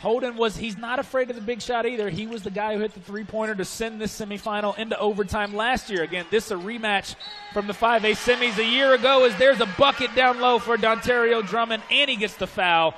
Holden was he's not afraid of the big shot either. He was the guy who hit the three pointer to send this semifinal into overtime last year. Again, this is a rematch from the 5A semis a year ago as there's a bucket down low for Donterrio Drummond and he gets the foul.